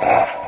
Ah.